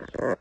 Uh-huh.